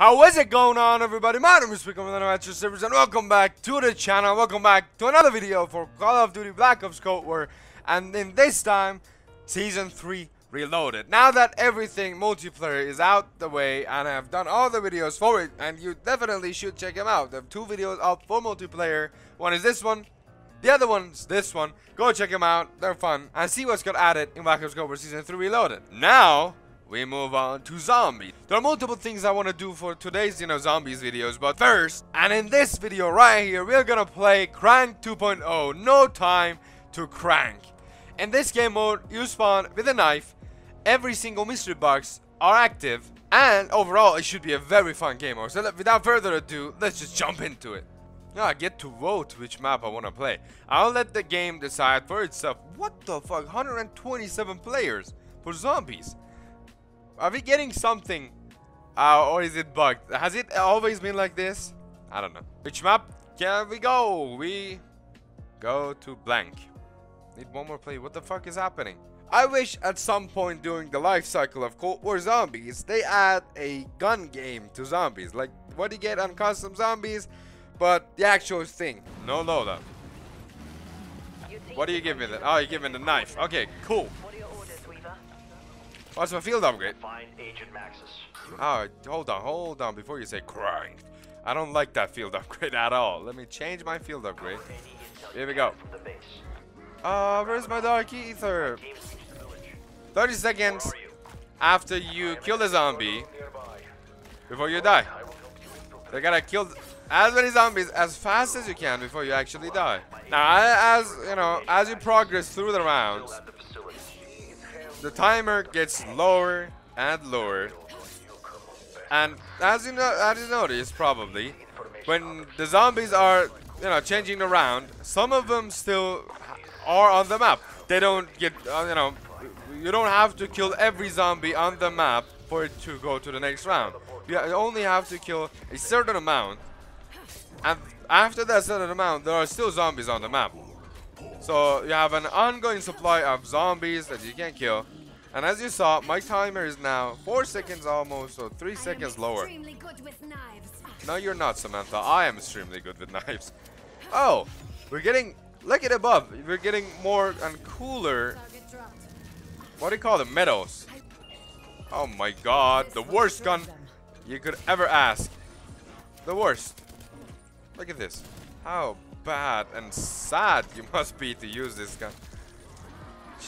How is it going on everybody? My name is from the Manchester Servers and welcome back to the channel. Welcome back to another video for Call of Duty Black Ops Cold War. And in this time, Season 3 Reloaded. Now that everything multiplayer is out the way and I've done all the videos for it and you definitely should check them out. There have two videos up for multiplayer. One is this one. The other one's this one. Go check them out. They're fun. And see what's got added in Black Ops Cold War Season 3 Reloaded. Now, we move on to zombies. There are multiple things I want to do for today's, you know, zombies videos, but first, and in this video right here, we're gonna play Crank 2.0, no time to crank. In this game mode, you spawn with a knife, every single mystery box are active, and overall, it should be a very fun game mode. So without further ado, let's just jump into it. Now I get to vote which map I want to play. I'll let the game decide for itself. What the fuck? 127 players for zombies. Are we getting something? Uh, or is it bugged? Has it always been like this? I don't know. Which map can we go? We go to blank. Need one more play. What the fuck is happening? I wish at some point during the life cycle of Cold War Zombies, they add a gun game to zombies. Like what do you get on custom zombies, but the actual thing. No loadout. What do you give me then? Oh, you give me the knife. Okay, cool. What's my field upgrade? Find Agent Maxis. Oh, hold on, hold on before you say cranked. I don't like that field upgrade at all. Let me change my field upgrade. Here we go. Uh, where's my dark ether? 30 seconds after you kill the zombie before you die. You gotta kill as many zombies as fast as you can before you actually die. Now, as you know, as you progress through the rounds, the timer gets lower and lower. And as you know, as you notice probably, when the zombies are, you know, changing around, some of them still are on the map. They don't get, uh, you know, you don't have to kill every zombie on the map for it to go to the next round. You only have to kill a certain amount, and after that certain amount, there are still zombies on the map. So you have an ongoing supply of zombies that you can kill. And as you saw, my timer is now 4 seconds almost, so 3 seconds lower. No, you're not, Samantha. I am extremely good with knives. Oh, we're getting... Look at above. We're getting more and cooler... What do you call them? Meadows. Oh my god. The worst gun you could ever ask. The worst. Look at this. How bad and sad you must be to use this gun.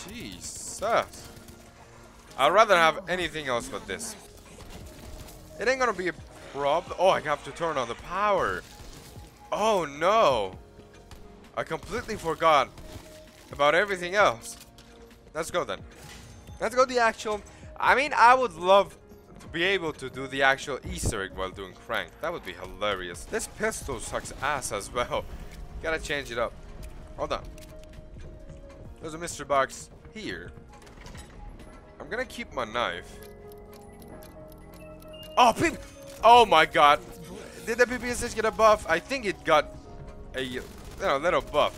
Jesus. I'd rather have anything else but this. It ain't gonna be a problem. Oh, I have to turn on the power. Oh no. I completely forgot about everything else. Let's go then. Let's go the actual. I mean, I would love to be able to do the actual Easter egg while doing crank. That would be hilarious. This pistol sucks ass as well. Gotta change it up. Hold on. There's a mystery box here. Gonna keep my knife. Oh, peep! Oh my god. Did the PPSH get a buff? I think it got a you know, little buff.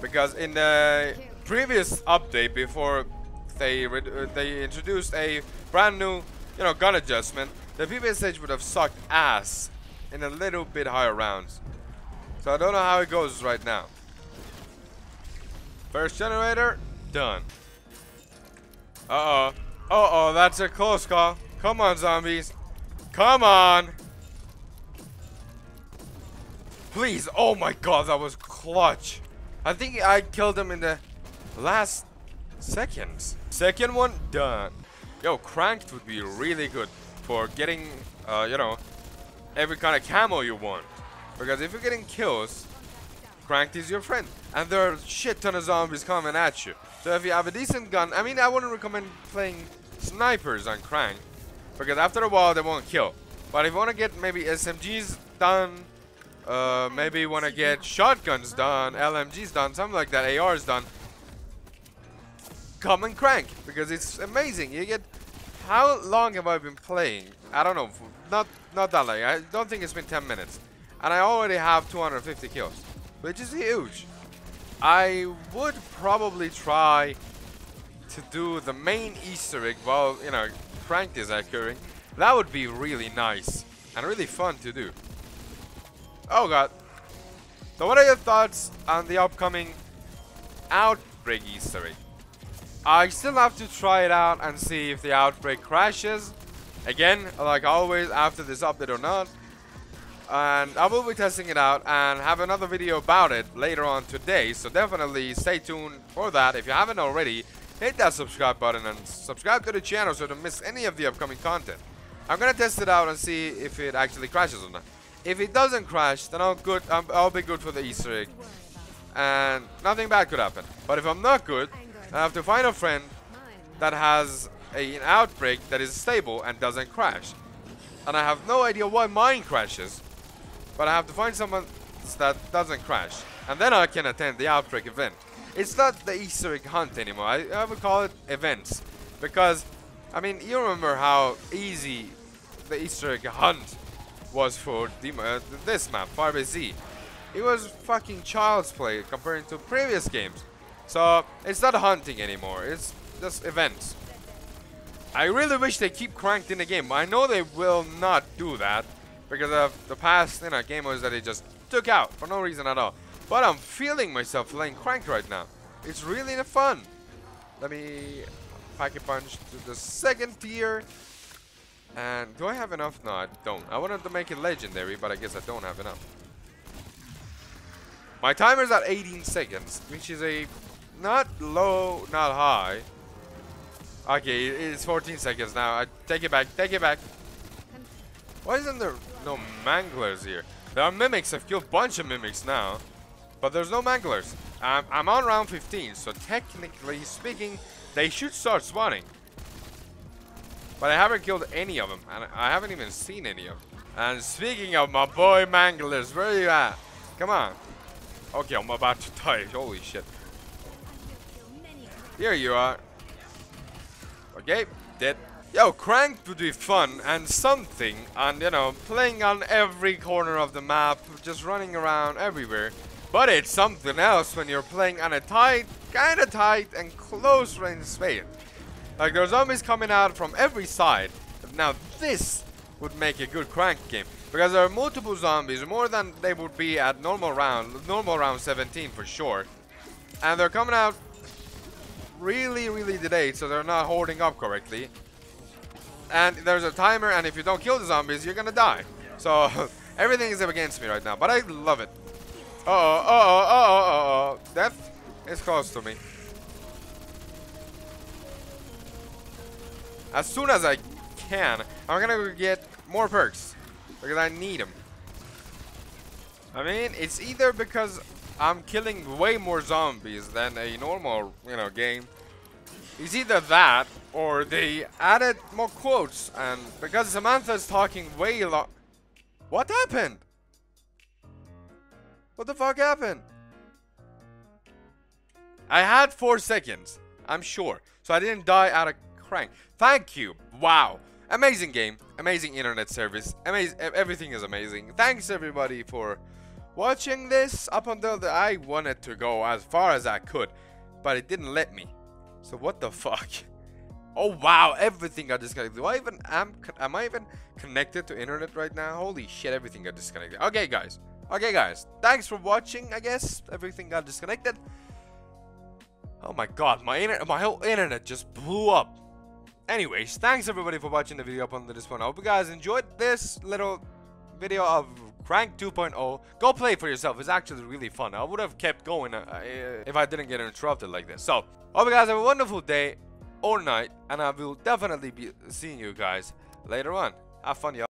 Because in the previous update before they uh, they introduced a brand new, you know, gun adjustment, the PPSH would have sucked ass in a little bit higher rounds. So I don't know how it goes right now. First generator, done. Uh-oh. Uh-oh, that's a close call. Come on, zombies. Come on. Please. Oh my god, that was clutch. I think I killed him in the last seconds. Second one, done. Yo, cranked would be really good for getting, uh, you know, every kind of camo you want. Because if you're getting kills, cranked is your friend. And there are shit ton of zombies coming at you. So if you have a decent gun, I mean, I wouldn't recommend playing snipers on crank. Because after a while, they won't kill. But if you want to get maybe SMGs done, uh, maybe you want to get shotguns done, LMGs done, something like that, ARs done, come and crank. Because it's amazing. You get... How long have I been playing? I don't know. Not, not that long. I don't think it's been 10 minutes. And I already have 250 kills. Which is huge. I would probably try to do the main Easter egg while, you know, crank is occurring. That would be really nice. and really fun to do. Oh god. So what are your thoughts on the upcoming Outbreak Easter egg? I still have to try it out and see if the Outbreak crashes. Again, like always, after this update or not. And I will be testing it out and have another video about it later on today. So definitely stay tuned for that. If you haven't already, hit that subscribe button and subscribe to the channel so don't miss any of the upcoming content. I'm gonna test it out and see if it actually crashes or not. If it doesn't crash, then I'll good. Um, i will be good for the Easter egg, and nothing bad could happen. But if I'm not good, I have to find a friend that has a, an outbreak that is stable and doesn't crash. And I have no idea why mine crashes, but I have to find someone that doesn't crash, and then I can attend the outbreak event. It's not the Easter egg hunt anymore. I, I would call it events because I mean, you remember how easy the Easter egg hunt was for uh, this map, Z. It was fucking child's play compared to previous games. So, it's not hunting anymore, it's just events. I really wish they keep cranked in the game. I know they will not do that because of the past you know, game was that they just took out for no reason at all. But I'm feeling myself playing Crank right now. It's really fun. Let me Pack-a-Punch to the second tier. And do I have enough? No, I don't. I wanted to make it legendary, but I guess I don't have enough. My timer's at 18 seconds, which is a not low, not high. Okay, it's 14 seconds now. I take it back, take it back. Why isn't there no manglers here? There are mimics. I've killed a bunch of mimics now. But there's no manglers. I'm, I'm on round 15, so technically speaking, they should start spawning. But I haven't killed any of them. And I haven't even seen any of them. And speaking of my boy Manglers, where are you at? Come on. Okay, I'm about to die. Holy shit. Here you are. Okay, dead. Yo, Crank would be fun and something, and you know, playing on every corner of the map, just running around everywhere. But it's something else when you're playing on a tight, kinda tight and close range space. Like there's zombies coming out from every side. Now this would make a good crank game. Because there are multiple zombies, more than they would be at normal round, normal round 17 for sure. And they're coming out really, really delayed, so they're not holding up correctly. And there's a timer, and if you don't kill the zombies, you're gonna die. So everything is against me right now, but I love it. Uh oh, uh oh, uh oh, uh oh. Death is close to me. As soon as I can, I'm gonna get more perks. Because I need them. I mean, it's either because I'm killing way more zombies than a normal, you know, game. It's either that, or they added more quotes, and because Samantha's talking way long... What happened? What the fuck happened? I had four seconds. I'm sure. So I didn't die out of crank. Thank you. Wow. Amazing game. Amazing internet service. Amazing. Everything is amazing. Thanks everybody for watching this up until the, I wanted to go as far as I could. But it didn't let me. So what the fuck? Oh wow, everything got disconnected. Do I even am am I even connected to internet right now? Holy shit, everything got disconnected. Okay, guys. Okay, guys. Thanks for watching, I guess. Everything got disconnected. Oh my god, my internet, my whole internet just blew up. Anyways, thanks everybody for watching the video up until this point. I hope you guys enjoyed this little video of Crank 2.0. Go play for yourself. It's actually really fun. I would have kept going uh, if I didn't get interrupted like this. So, hope you guys have a wonderful day or night. And I will definitely be seeing you guys later on. Have fun, y'all.